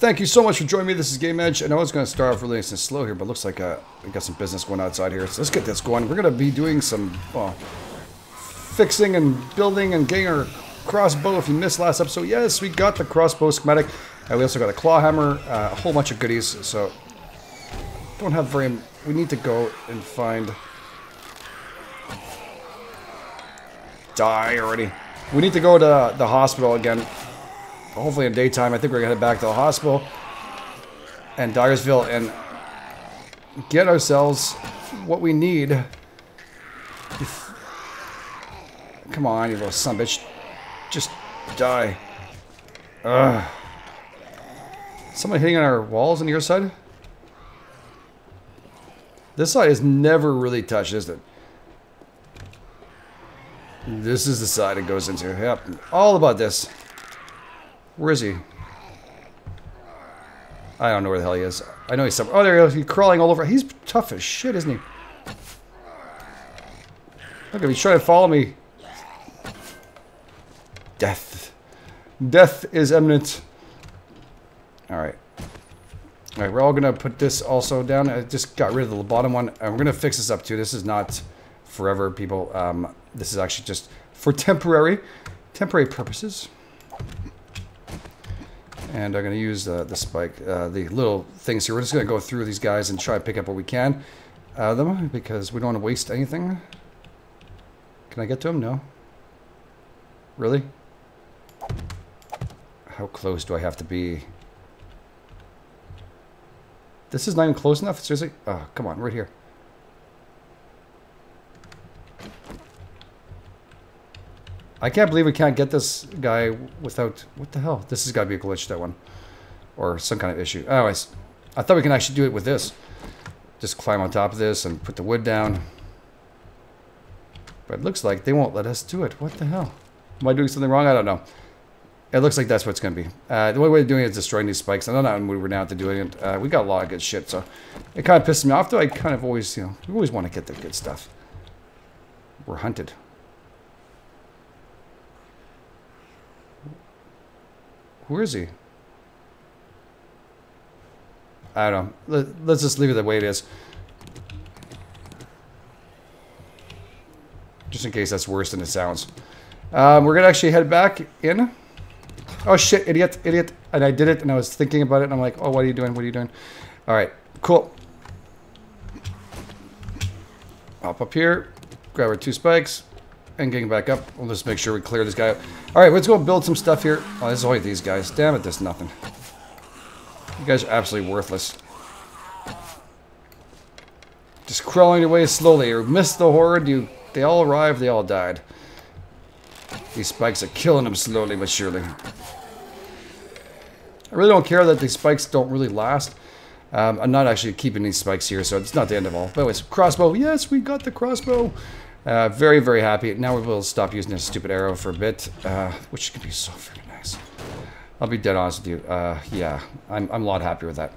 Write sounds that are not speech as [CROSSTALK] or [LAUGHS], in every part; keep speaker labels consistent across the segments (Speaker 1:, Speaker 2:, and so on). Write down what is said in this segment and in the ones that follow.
Speaker 1: Thank you so much for joining me. This is GameEdged. And I was going to start off really nice and slow here, but looks like uh, we got some business going outside here. So let's get this going. We're going to be doing some well, fixing and building and getting our crossbow. If you missed last episode, yes, we got the crossbow schematic. And we also got a claw hammer, uh, a whole bunch of goodies. So don't have very... We need to go and find... Die already. We need to go to the hospital again hopefully in daytime. I think we're to head back to the hospital and Diersville and get ourselves what we need. If, come on, you little son bitch. Just die. Ugh. Someone hitting on our walls on your side? This side is never really touched, is it? This is the side it goes into. Yep. All about this. Where is he? I don't know where the hell he is. I know he's somewhere. Oh, there he is. He's crawling all over. He's tough as shit, isn't he? Look, he's trying to follow me. Death. Death is imminent. Alright. Alright, we're all going to put this also down. I just got rid of the bottom one. And we're going to fix this up too. This is not forever, people. Um, this is actually just for temporary, temporary purposes. And I'm going to use uh, the spike, uh, the little things here. We're just going to go through these guys and try to pick up what we can out of them because we don't want to waste anything. Can I get to him? No. Really? How close do I have to be? This is not even close enough? Seriously? Oh, come on, right here. I can't believe we can't get this guy without... What the hell? This has got to be a glitch, that one. Or some kind of issue. Anyways, I thought we can actually do it with this. Just climb on top of this and put the wood down. But it looks like they won't let us do it. What the hell? Am I doing something wrong? I don't know. It looks like that's what it's going to be. Uh, the only way of doing it is destroying these spikes. I'm not in we were now to doing it. Uh, we got a lot of good shit, so... It kind of pisses me off, though. I kind of always, you know... We always want to get the good stuff. We're hunted. Where is he? I don't know. Let, us just leave it the way it is. Just in case that's worse than it sounds. Um, we're going to actually head back in. Oh, shit, idiot, idiot. And I did it, and I was thinking about it, and I'm like, oh, what are you doing? What are you doing? All right, cool. Hop up here, grab our two spikes, and getting back up. We'll just make sure we clear this guy out. Alright, let's go build some stuff here. Oh, there's only these guys. Damn it, there's nothing. You guys are absolutely worthless. Just crawling away slowly. You missed the horde. You, they all arrived. They all died. These spikes are killing them slowly but surely. I really don't care that these spikes don't really last. Um, I'm not actually keeping these spikes here, so it's not the end of all. But anyways, crossbow. Yes, we got the crossbow. Uh, very, very happy. Now we will stop using this stupid arrow for a bit, uh, which can be so freaking nice. I'll be dead honest with you. Uh, yeah, I'm, I'm a lot happier with that.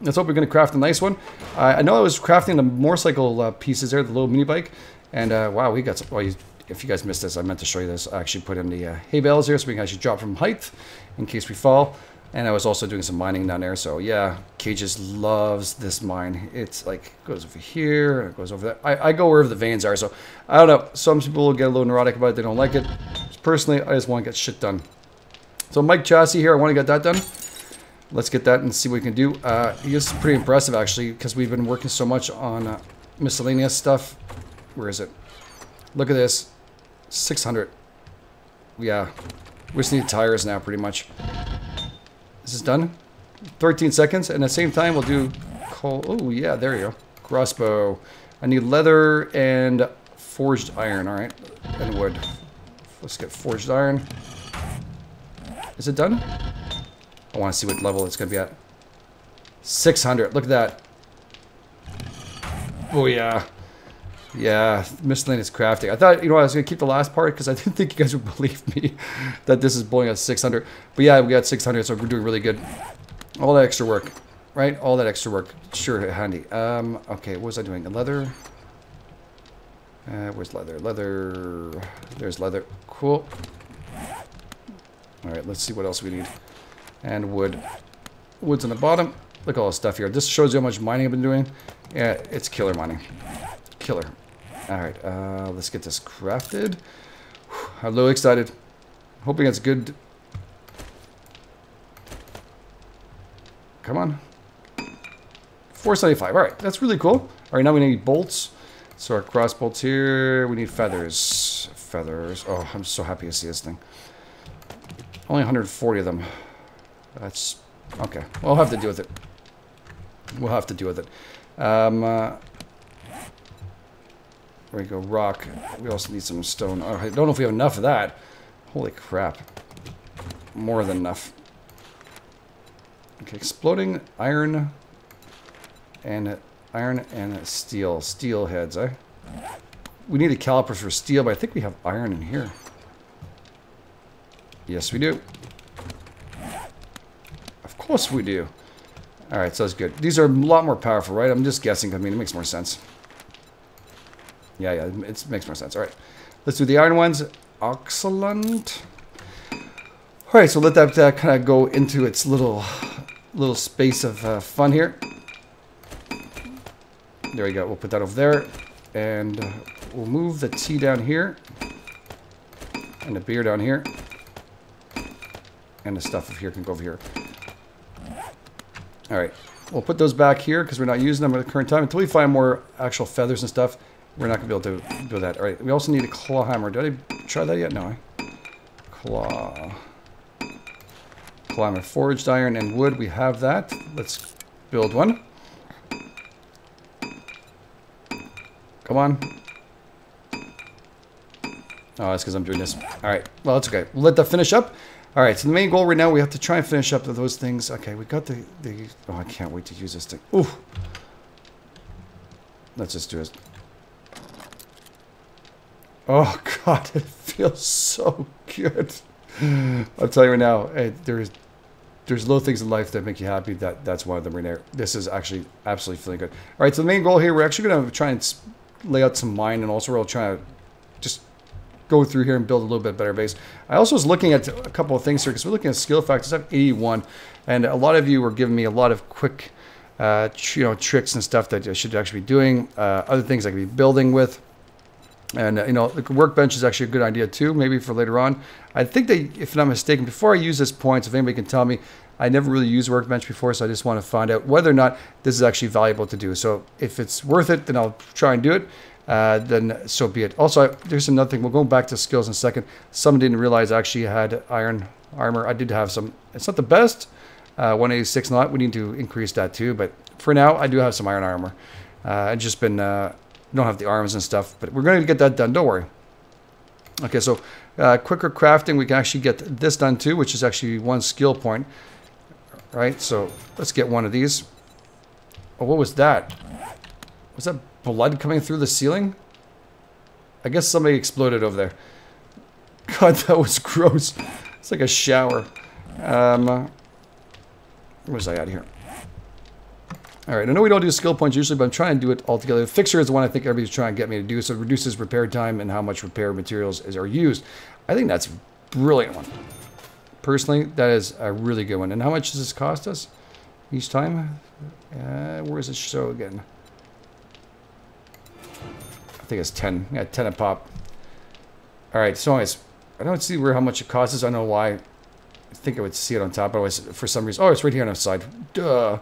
Speaker 1: Let's hope we're going to craft a nice one. I know I was crafting the motorcycle uh, pieces there, the little mini bike. And uh, wow, we got some... Well, you, if you guys missed this, I meant to show you this. I actually put in the uh, hay bales here so we can actually drop from height in case we fall. And I was also doing some mining down there. So yeah, Cages loves this mine. It's like, goes over here, it goes over there. I, I go wherever the veins are. So I don't know. Some people get a little neurotic about it. They don't like it. Personally, I just want to get shit done. So Mike Chassis here, I want to get that done. Let's get that and see what we can do. Uh, is pretty impressive actually because we've been working so much on uh, miscellaneous stuff. Where is it? Look at this. 600. Yeah. We just need tires now pretty much. This is done. 13 seconds. And at the same time, we'll do coal. Oh, yeah, there you go. Crossbow. I need leather and forged iron. All right. And wood. Let's get forged iron. Is it done? I want to see what level it's going to be at. 600. Look at that. Oh, yeah. Yeah, miscellaneous crafting. I thought, you know, I was going to keep the last part because I didn't think you guys would [LAUGHS] believe me that this is blowing at 600. But yeah, we got 600, so we're doing really good. All that extra work, right? All that extra work. Sure, handy. Um, okay, what was I doing? The leather. Uh, where's leather? Leather. There's leather. Cool. All right, let's see what else we need. And wood. Wood's on the bottom. Look at all this stuff here. This shows you how much mining I've been doing. Yeah, it's killer mining. Killer. Alright, uh, let's get this crafted. Whew, I'm little excited. Hoping it's good. Come on. 475. Alright, that's really cool. Alright, now we need bolts. So our cross bolts here. We need feathers. Feathers. Oh, I'm so happy to see this thing. Only 140 of them. That's... Okay. We'll have to deal with it. We'll have to deal with it. Um, uh, there we go. Rock. We also need some stone. Oh, I don't know if we have enough of that. Holy crap. More than enough. Okay, exploding iron and iron and steel. Steel heads, eh? We need a calipers for steel, but I think we have iron in here. Yes, we do. Of course we do. Alright, so that's good. These are a lot more powerful, right? I'm just guessing. I mean, it makes more sense. Yeah, yeah, it makes more sense. Alright, let's do the iron ones. Excellent. Alright, so let that uh, kind of go into its little little space of uh, fun here. There we go. We'll put that over there. And uh, we'll move the T down here. And the beer down here. And the stuff of here can go over here. Alright. We'll put those back here because we're not using them at the current time. Until we find more actual feathers and stuff, we're not going to be able to do that. Alright. We also need a claw hammer. Did I try that yet? No. Eh? Claw. Claw hammer. Forged iron and wood. We have that. Let's build one. Come on. Oh, that's because I'm doing this. All right. Well, that's okay. Let that finish up. All right. So the main goal right now, we have to try and finish up those things. Okay, we got the... the oh, I can't wait to use this thing. Ooh. Let's just do it. Oh, [LAUGHS] God. It feels so good. I'll tell you right now, hey, there's there's little things in life that make you happy. That That's one of them right there. This is actually absolutely feeling good. All right. So the main goal here, we're actually going to try and lay out some mine and also we'll try to just go through here and build a little bit better base. I also was looking at a couple of things here because we're looking at skill factors. I have 81 and a lot of you were giving me a lot of quick uh, you know, tricks and stuff that I should actually be doing. Uh, other things I could be building with. And, uh, you know, the workbench is actually a good idea too, maybe for later on. I think that, if I'm not mistaken, before I use this points, if anybody can tell me, I never really used Workbench before, so I just want to find out whether or not this is actually valuable to do. So if it's worth it, then I'll try and do it. Uh, then so be it. Also, there's another thing. We'll go back to skills in a second. Some didn't realize I actually had iron armor. I did have some. It's not the best. Uh, 186 not. We need to increase that too. But for now, I do have some iron armor. Uh, I've just been uh, don't have the arms and stuff. But we're going to get that done. Don't worry. Okay, so uh, quicker crafting. We can actually get this done too, which is actually one skill point right? So let's get one of these. Oh, what was that? Was that blood coming through the ceiling? I guess somebody exploded over there. [LAUGHS] God, that was gross. It's like a shower. Um, where was I at here? All right, I know we don't do skill points usually, but I'm trying to do it all together. Fixer is the one I think everybody's trying to get me to do, so it reduces repair time and how much repair materials is, are used. I think that's a brilliant one. Personally, that is a really good one. And how much does this cost us each time? Uh, where does it show again? I think it's 10. Yeah, 10 a pop. All right, so anyways, I don't see where how much it costs us. I don't know why. I think I would see it on top, but always for some reason. Oh, it's right here on the side. Duh.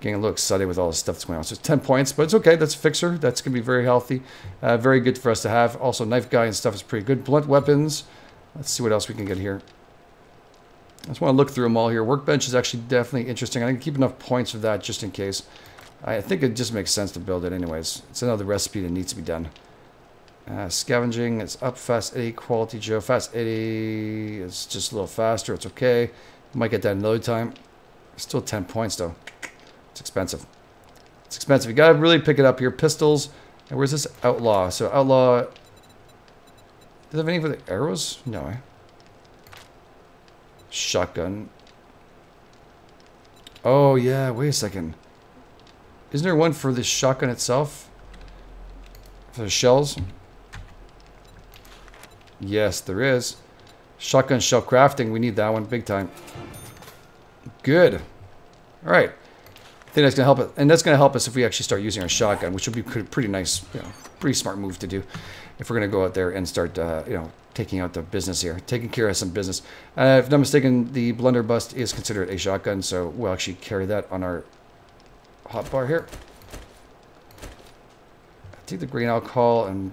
Speaker 1: Getting a little excited with all the stuff that's going on. So it's 10 points, but it's okay. That's a fixer. That's going to be very healthy. Uh, very good for us to have. Also, knife guy and stuff is pretty good. Blunt weapons. Let's see what else we can get here. I just want to look through them all here. Workbench is actually definitely interesting. I can keep enough points for that just in case. I think it just makes sense to build it anyways. It's another recipe that needs to be done. Uh, scavenging, it's up fast 80, quality Joe, fast 80, it's just a little faster, it's okay. Might get that another time. Still 10 points though. It's expensive. It's expensive. You gotta really pick it up here. Pistols, and where's this outlaw? So outlaw, does it have any for the arrows? No, eh? Shotgun. Oh, yeah, wait a second. Isn't there one for the shotgun itself? For the shells? Yes, there is. Shotgun shell crafting, we need that one big time. Good. All right. I think that's going to help it. And that's going to help us if we actually start using our shotgun, which would be pretty nice, you know, pretty smart move to do if we're going to go out there and start, uh, you know, taking out the business here, taking care of some business. Uh, if I'm not mistaken, the blunderbuss is considered a shotgun, so we'll actually carry that on our hotbar here. Take the green alcohol and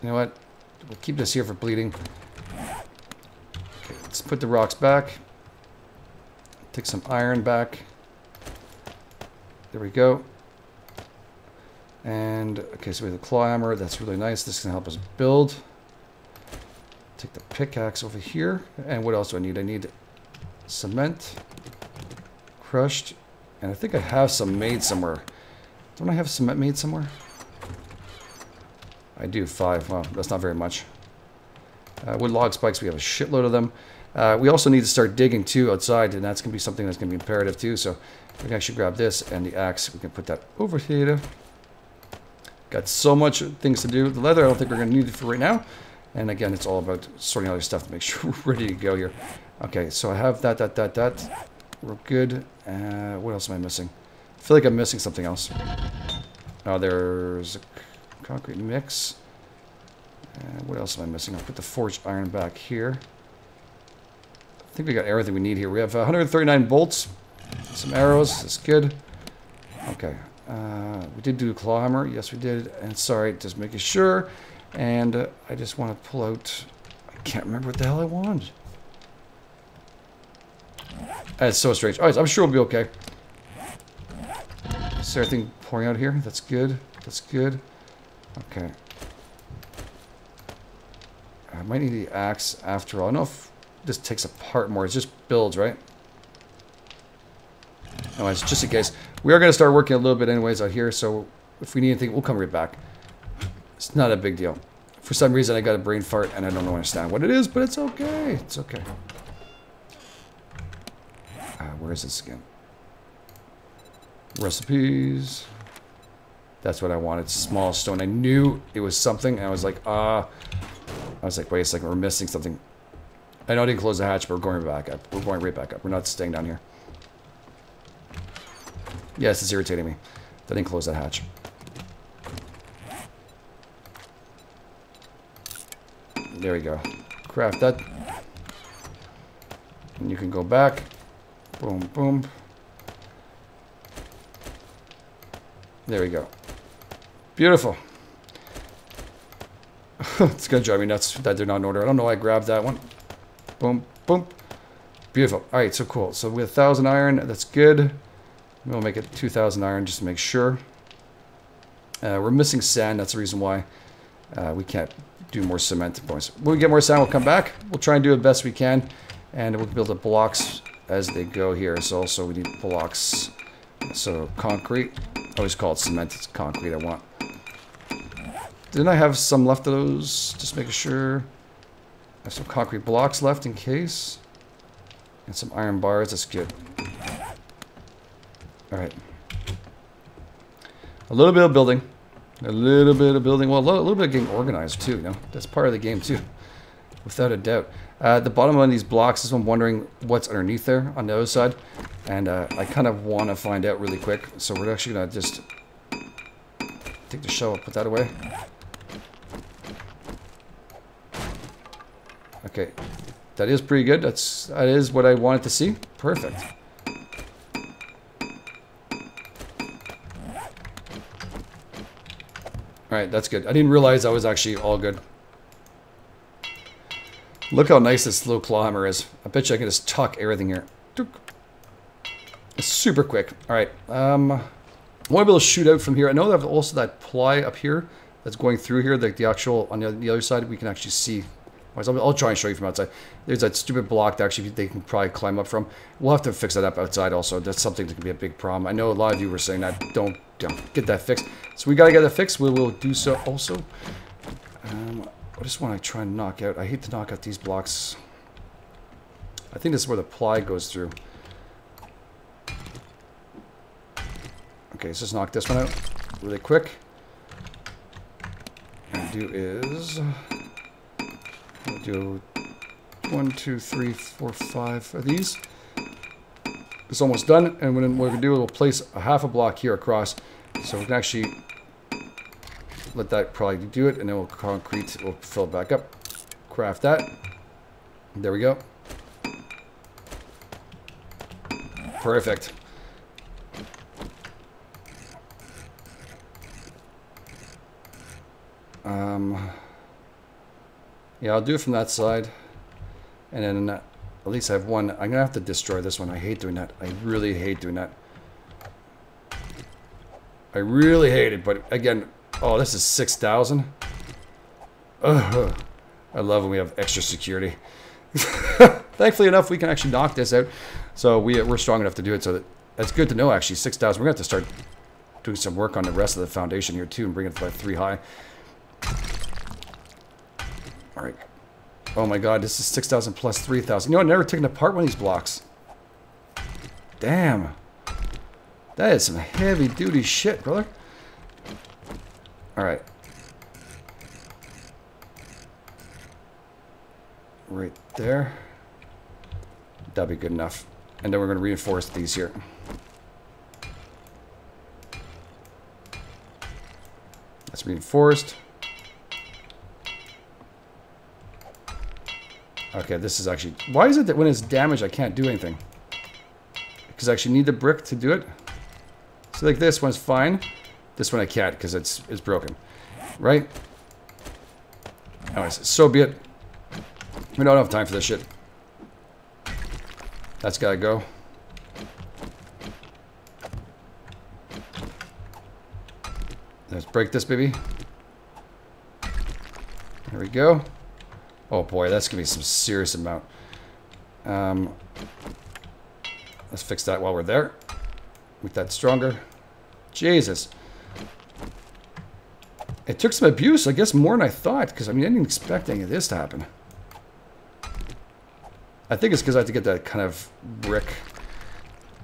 Speaker 1: you know what? We'll keep this here for bleeding. Okay, let's put the rocks back. Take some iron back. There we go. And, okay, so we have the claw hammer. That's really nice. This can help us build. Take the pickaxe over here. And what else do I need? I need cement, crushed, and I think I have some made somewhere. Don't I have cement made somewhere? I do, five. Well, that's not very much. Uh, wood log spikes, we have a shitload of them. Uh, we also need to start digging too outside, and that's going to be something that's going to be imperative too. So we can actually grab this and the axe. We can put that over here. Got so much things to do. The leather, I don't think we're going to need it for right now. And again, it's all about sorting other stuff to make [LAUGHS] sure we're ready to go here. Okay, so I have that, that, that, that. We're good. Uh, what else am I missing? I feel like I'm missing something else. Oh, there's a concrete mix. Uh, what else am I missing? I'll put the forged iron back here. I think we got everything we need here. We have 139 bolts, some arrows. That's good. Okay, uh, we did do a claw hammer. Yes, we did. And sorry, just making sure. And uh, I just want to pull out... I can't remember what the hell I wanted. That's so strange. Alright, I'm sure we'll be okay. Is there anything pouring out here? That's good. That's good. Okay. I might need the axe after all. I don't know if this takes apart more. It just builds, right? It's just in case. We are going to start working a little bit anyways out here, so if we need anything, we'll come right back. It's not a big deal. For some reason, I got a brain fart, and I don't understand what it is, but it's okay. It's okay. Uh, where is this again? Recipes. That's what I wanted. Small stone. I knew it was something, and I was like, ah. Uh, I was like, wait a second, we're missing something. I know I didn't close the hatch, but we're going back up. We're going right back up. We're not staying down here. Yes, it's irritating me. I didn't close that hatch. There we go. Craft that. And you can go back. Boom, boom. There we go. Beautiful. [LAUGHS] it's gonna drive me nuts that they're not in order. I don't know why I grabbed that one. Boom, boom. Beautiful. All right, so cool. So we have 1,000 iron. That's good. We'll make it 2,000 iron just to make sure. Uh, we're missing sand. That's the reason why uh, we can't do more cement points. When we get more sand, we'll come back. We'll try and do the best we can. And we'll build the blocks as they go here. So also we need blocks. So concrete. I always call it cement. It's concrete I want. Didn't I have some left of those? Just making sure. Have some concrete blocks left in case. And some iron bars. That's good. Alright. A little bit of building. A little bit of building. Well, a little, a little bit of getting organized, too. You know? That's part of the game, too. Without a doubt. Uh, the bottom of these blocks is I'm wondering what's underneath there on the other side. And uh, I kind of want to find out really quick. So we're actually going to just take the shovel, put that away. Okay. That is pretty good. That's that is what I wanted to see. Perfect. Alright, that's good. I didn't realize I was actually all good. Look how nice this little claw hammer is. I bet you I can just tuck everything here. It's super quick. Alright, um... I want to be able to shoot out from here. I know that also that ply up here that's going through here, like the actual, on the other side, we can actually see I'll, try and show you from outside. There's that stupid block that actually they can probably climb up from. We'll have to fix that up outside also. That's something that can be a big problem. I know a lot of you were saying that. Don't, don't get that fixed. So we got to get that fixed. We will do so also. Um, I just want to try and knock out. I hate to knock out these blocks. I think this is where the ply goes through. Okay, let's just knock this one out really quick. And do is... Do one, two, three, four, five of these. It's almost done, and what we're gonna do, we'll place a half a block here across, so we can actually let that probably do it, and then we'll concrete, we'll fill it back up. Craft that. There we go. Perfect. Yeah, I'll do it from that side. And then uh, at least I have one. I'm going to have to destroy this one. I hate doing that. I really hate doing that. I really hate it. But again, oh, this is 6,000. I love when we have extra security. [LAUGHS] Thankfully enough, we can actually knock this out. So we, we're strong enough to do it. So that, that's good to know, actually. 6,000. We're going to have to start doing some work on the rest of the foundation here, too, and bring it like 3 high. Alright. Oh my god, this is 6,000 plus 3,000. You know, I've never taken apart one of these blocks. Damn. That is some heavy duty shit, brother. Alright. Right there. That'll be good enough. And then we're going to reinforce these here. That's reinforced. Okay, this is actually... Why is it that when it's damaged I can't do anything? Because I actually need the brick to do it? So like this one's fine. This one I can't because it's, it's broken. Right? Anyways, so be it. We don't have time for this shit. That's gotta go. Let's break this baby. There we go. Oh boy, that's gonna be some serious amount. Um, let's fix that while we're there. Make that stronger. Jesus. It took some abuse, I guess more than I thought, because I mean, I didn't expect any of this to happen. I think it's because I have to get that kind of brick.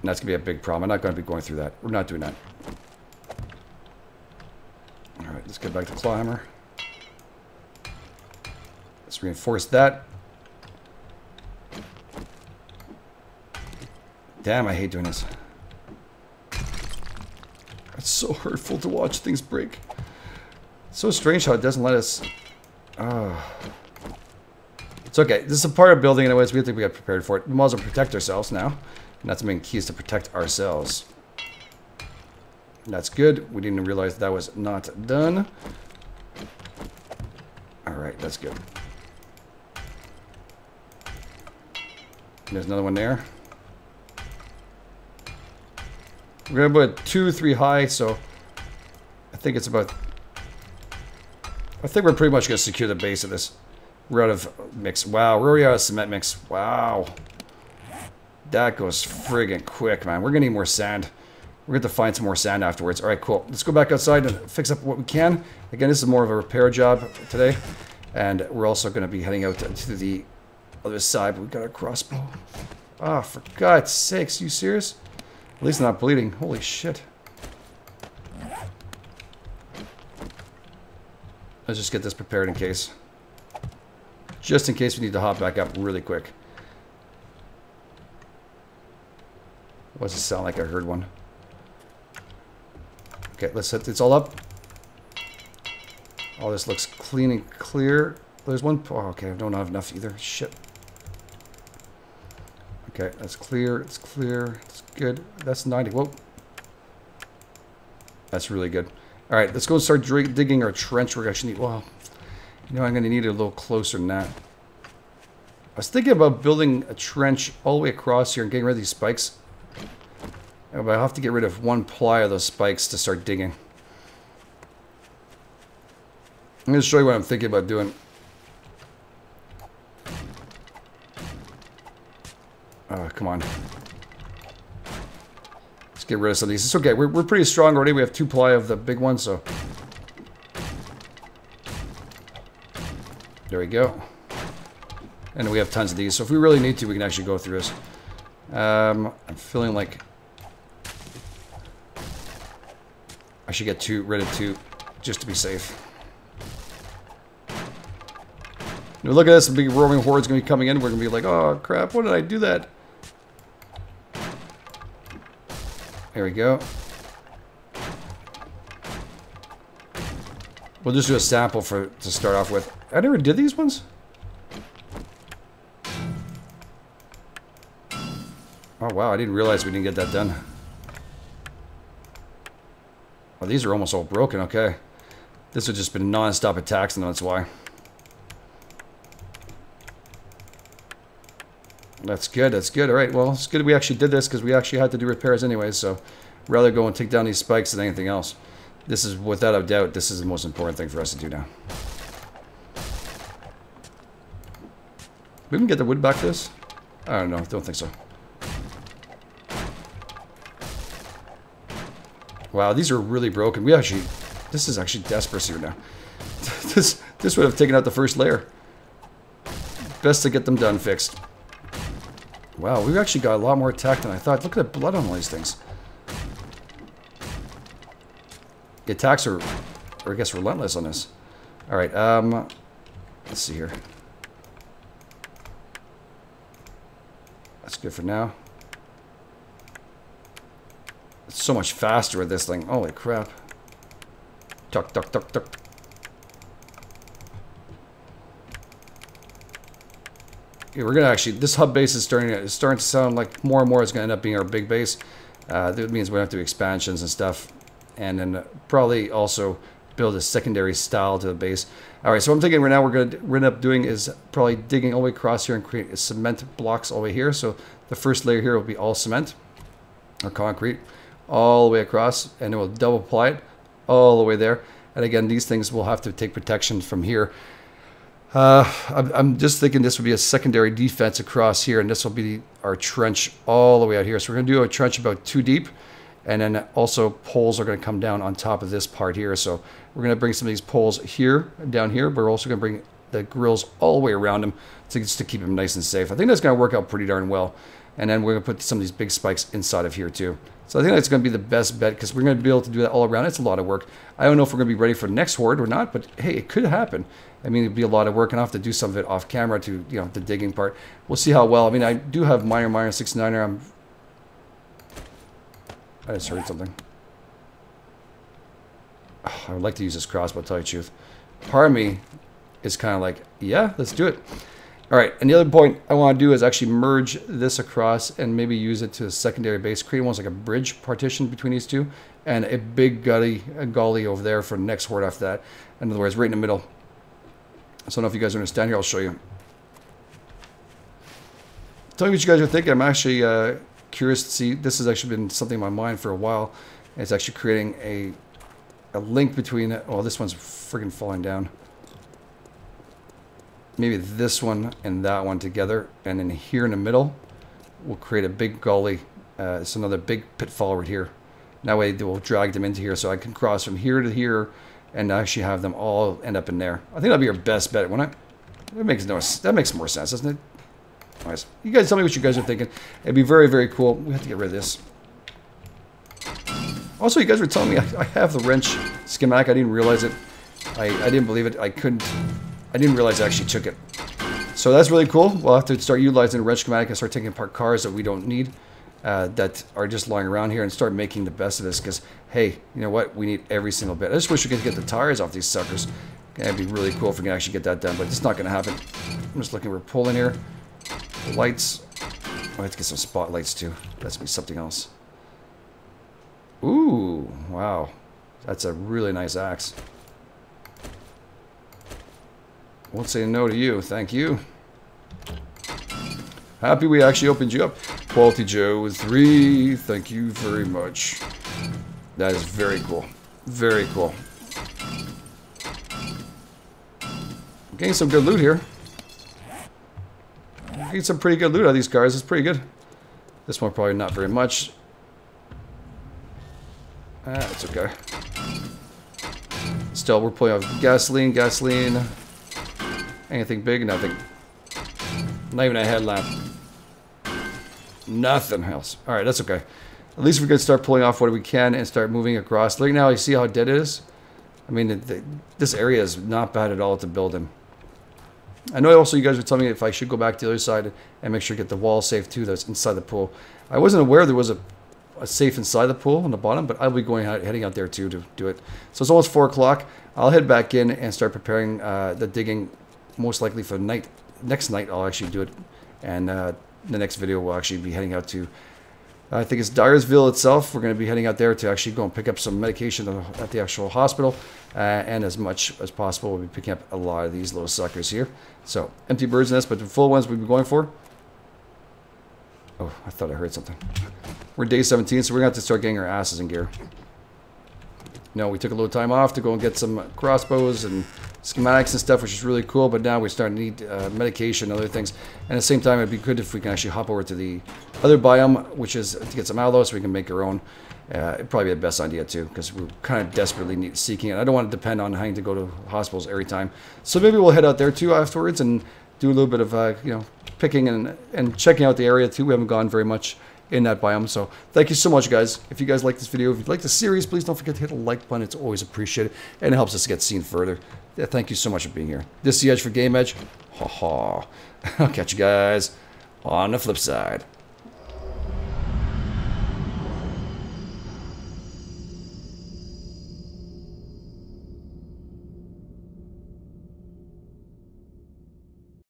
Speaker 1: And that's going to be a big problem. I'm not going to be going through that. We're not doing that. Alright, let's get back to claw hammer. Reinforce that. Damn, I hate doing this. It's so hurtful to watch things break. It's so strange how it doesn't let us... Oh. It's okay. This is a part of building anyways. We have to get prepared for it. We might as well protect ourselves now. And that's the main key is to protect ourselves. That's good. We didn't realize that was not done. Alright, that's good. There's another one there. We're gonna put two, three high, so I think it's about. I think we're pretty much gonna secure the base of this. We're out of mix. Wow, we're already out of cement mix. Wow. That goes friggin' quick, man. We're gonna need more sand. We're gonna have to find some more sand afterwards. All right, cool. Let's go back outside and fix up what we can. Again, this is more of a repair job today. And we're also to be heading out to the other side. but We've got a crossbow. Ah, oh, for God's sakes. You serious? At least not bleeding. Holy shit. Let's just get this prepared in case. Just in case we need to hop back up really quick. What does it sound like I heard one? Okay, let's set this all up. All this looks clean and clear. There's one. Oh, okay, I don't have enough either. Shit. Okay, that's clear. It's clear. It's good. That's 90. Whoa. That's really good. All right, let's go start digging our trench. We're actually need. Well, you know, I'm going to need it a little closer than that. I was thinking about building a trench all the way across here and getting rid of these spikes. But I have to get rid of one ply of those spikes to start digging. I'm going to show you what I'm thinking about doing. Oh, come on. Let's get rid of some of these. It's okay. We're, we're pretty strong already. We have two ply of the big one, so... There we go. And we have tons of these. So if we really need to, we can actually go through this. Um, I'm feeling like I should get two, rid of two, just to be safe. Now look at this, the big roaming horde's gonna be coming in. We're gonna be like, oh crap, what did I do that? There we go. We'll just do a sample for to start off with. I never did these ones. Oh wow, I didn't realize we didn't get that done. Oh, these are almost all broken, okay. This has just been non-stop attacks and that's why. That's good, that's good. Alright, well, it's good we actually did this because we actually had to do repairs anyways, so rather go and take down these spikes than anything else. This is, without a doubt, this is the most important thing for us to do now. We can get the wood back this? I don't know, don't think so. Wow, these are really broken. We actually, this is actually desperate here now. [LAUGHS] this, this would have taken out the first layer. Best to get them done fixed. Wow, we've actually got a lot more attack than I thought. Look at the blood on all these things. The attacks are, or I guess, relentless on this. All right, um, let's see here. That's good for now. It's so much faster with this thing. Holy crap. Duck, duck, duck, duck. We're gonna actually, this hub base is starting to, is starting to sound like more and more is gonna end up being our big base. Uh, that means we have to do expansions and stuff and then probably also build a secondary style to the base. All right, so I'm thinking right now we're going to end up doing is probably digging all the way across here and create cement blocks all the way here. So the first layer here will be all cement or concrete all the way across and it will double ply it all the way there. And again, these things will have to take protection from here. Uh, I'm just thinking this would be a secondary defense across here and this will be our trench all the way out here. So we're going to do a trench about two deep and then also poles are going to come down on top of this part here. So we're going to bring some of these poles here, down here, but we're also going to bring the grills all the way around them to, just to keep them nice and safe. I think that's going to work out pretty darn well. And then we're going to put some of these big spikes inside of here too. So I think that's going to be the best bet because we're going to be able to do that all around. It's a lot of work. I don't know if we're going to be ready for next horde or not, but hey, it could happen. I mean, it'd be a lot of work and I have to do some of it off camera to, you know, the digging part. We'll see how well. I mean, I do have Miner Miner 69er. I'm I just heard something. I would like to use this crossbow, tell you the truth. Part of me is kind of like, yeah, let's do it. All right, and the other point I want to do is actually merge this across and maybe use it to a secondary base, create almost like a bridge partition between these two, and a big gully, a gully over there for the next horde after that. In other words, right in the middle. So I don't know if you guys understand here, I'll show you. Tell me what you guys are thinking. I'm actually uh, curious to see. This has actually been something in my mind for a while. It's actually creating a a link between. Oh, this one's freaking falling down. Maybe this one and that one together, and then here in the middle, we'll create a big gully. Uh, it's another big pitfall right here. That way, we'll drag them into here, so I can cross from here to here, and actually have them all end up in there. I think that'll be your best bet, wouldn't it? That makes no. That makes more sense, doesn't it? Nice. You guys tell me what you guys are thinking. It'd be very, very cool. We have to get rid of this. Also, you guys were telling me I, I have the wrench schematic. I didn't realize it. I, I didn't believe it. I couldn't... I didn't realize I actually took it. So that's really cool. We'll have to start utilizing the wrench schematic and start taking apart cars that we don't need. Uh, that are just lying around here and start making the best of this because hey you know what we need every single bit I just wish we could get the tires off these suckers it'd be really cool if we can actually get that done but it's not gonna happen I'm just looking we're pulling here Lights. I have to get some spotlights too. That's be something else. Ooh, wow. That's a really nice axe. Won't say no to you, thank you. Happy we actually opened you up. Quality Joe with 3, thank you very much. That is very cool. Very cool. I'm Getting some good loot here. Get some pretty good loot out of these cars. It's pretty good. This one probably not very much. Ah, it's okay. Still, we're pulling off gasoline, gasoline. Anything big? Nothing. Not even a headlamp. Nothing else. Alright, that's okay. At least we can start pulling off what we can and start moving across. Look now, you see how dead it is? I mean, the, this area is not bad at all to build in. I know also you guys were telling me if I should go back to the other side and make sure to get the wall safe too that's inside the pool. I wasn't aware there was a, a safe inside the pool on the bottom, but I'll be going out, heading out there too to do it. So it's almost four o'clock. I'll head back in and start preparing uh, the digging, most likely for night. Next night I'll actually do it, and uh, the next video we'll actually be heading out to. I think it's Diersville itself. We're going to be heading out there to actually go and pick up some medication at the actual hospital. Uh, and as much as possible, we'll be picking up a lot of these little suckers here. So, empty bird's nest, but the full ones we'll be going for. Oh, I thought I heard something. We're day 17, so we're going to have to start getting our asses in gear. No, we took a little time off to go and get some crossbows and schematics and stuff, which is really cool. But now we're starting to need uh, medication and other things. And at the same time, it'd be good if we can actually hop over to the other biome, which is to get some aloe so we can make our own. Uh, it'd probably be the best idea too, because we're kind of desperately need, seeking it. I don't want to depend on having to go to hospitals every time. So maybe we'll head out there too afterwards and do a little bit of uh, you know picking and and checking out the area too. We haven't gone very much in that biome. So thank you so much, guys. If you guys like this video, if you like the series, please don't forget to hit the like button. It's always appreciated, and it helps us get seen further. Yeah, thank you so much for being here. This is the Edge for GameEdged. Ha ha. [LAUGHS] I'll catch you guys on the flip side.